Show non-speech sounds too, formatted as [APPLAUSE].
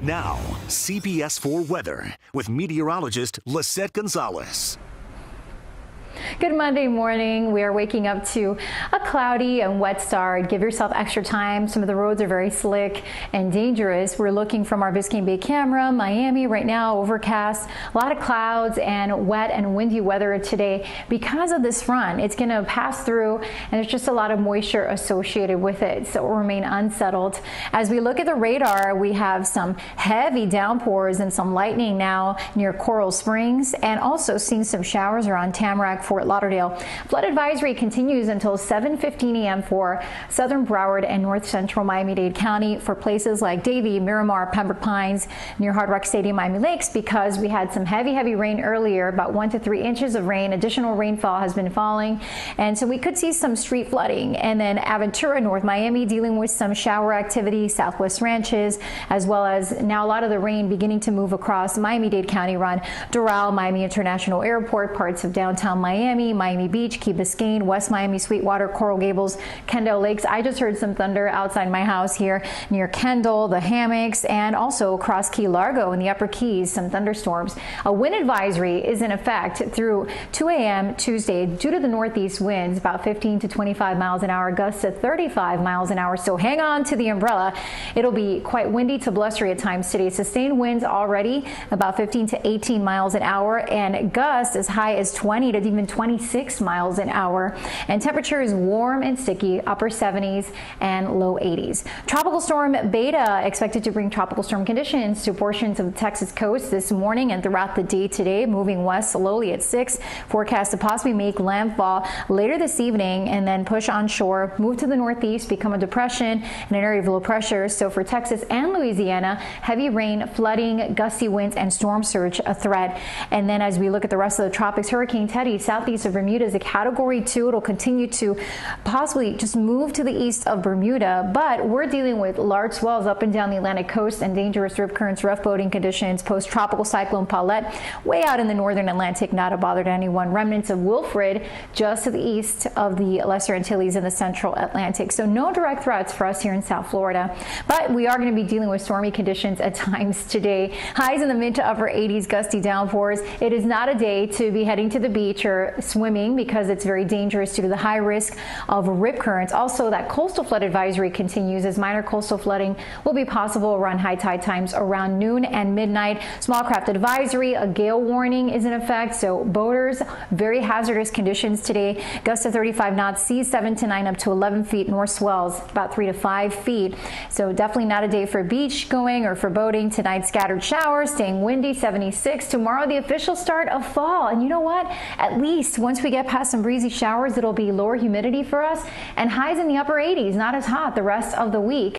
Now, CBS 4 weather with meteorologist Lissette Gonzalez. Good Monday morning. We are waking up to a cloudy and wet start. Give yourself extra time. Some of the roads are very slick and dangerous. We're looking from our Biscayne Bay camera. Miami right now overcast, a lot of clouds and wet and windy weather today because of this front. It's going to pass through and there's just a lot of moisture associated with it. So it will remain unsettled. As we look at the radar, we have some heavy downpours and some lightning now near Coral Springs and also seeing some showers around Tamarac, Fort Lauderdale. Flood advisory continues until 7:15 a.m. for southern Broward and north central Miami-Dade County for places like Davie, Miramar, Pembroke Pines, near Hard Rock Stadium, Miami Lakes, because we had some heavy, heavy rain earlier, about one to three inches of rain. Additional rainfall has been falling, and so we could see some street flooding. And then Aventura, North Miami, dealing with some shower activity, Southwest Ranches, as well as now a lot of the rain beginning to move across Miami-Dade County, run Doral, Miami International Airport, parts of downtown Miami. Miami, Miami Beach, Key Biscayne, West Miami, Sweetwater, Coral Gables, Kendall Lakes. I just heard some thunder outside my house here near Kendall, the hammocks, and also across Key Largo in the upper Keys, some thunderstorms. A wind advisory is in effect through 2 a.m. Tuesday due to the northeast winds, about 15 to 25 miles an hour, gusts to 35 miles an hour. So hang on to the umbrella. It'll be quite windy to blustery at times today. Sustained winds already about 15 to 18 miles an hour and gusts as high as 20 to even 20 26 miles an hour. And temperature is warm and sticky, upper 70s and low 80s. Tropical storm Beta expected to bring tropical storm conditions to portions of the Texas coast this morning and throughout the day today, moving west slowly at 6. Forecast to possibly make landfall later this evening and then push onshore, move to the northeast, become a depression and an area of low pressure. So for Texas and Louisiana, heavy rain, flooding, gusty winds, and storm surge a threat. And then as we look at the rest of the tropics, Hurricane Teddy, southeast of Bermuda is a category two. It'll continue to possibly just move to the east of Bermuda, but we're dealing with large swells up and down the Atlantic coast and dangerous rip currents, rough boating conditions, post tropical cyclone Paulette way out in the northern Atlantic, not a bother to anyone. Remnants of Wilfred just to the east of the Lesser Antilles in the central Atlantic. So no direct threats for us here in South Florida, but we are going to be dealing with stormy conditions at [LAUGHS] times today. Highs in the mid to upper 80s, gusty downpours. It is not a day to be heading to the beach or swimming because it's very dangerous due to the high risk of rip currents. Also, that coastal flood advisory continues as minor coastal flooding will be possible around high tide times around noon and midnight. Small craft advisory, a gale warning is in effect. So boaters, very hazardous conditions today. Gusts to 35 knots, seas 7 to 9 up to 11 feet, north swells about 3 to 5 feet. So definitely not a day for beach going or for boating. Tonight, scattered showers, staying windy, 76. Tomorrow, the official start of fall. And you know what? At least once we get past some breezy showers, it'll be lower humidity for us and highs in the upper 80s, not as hot the rest of the week.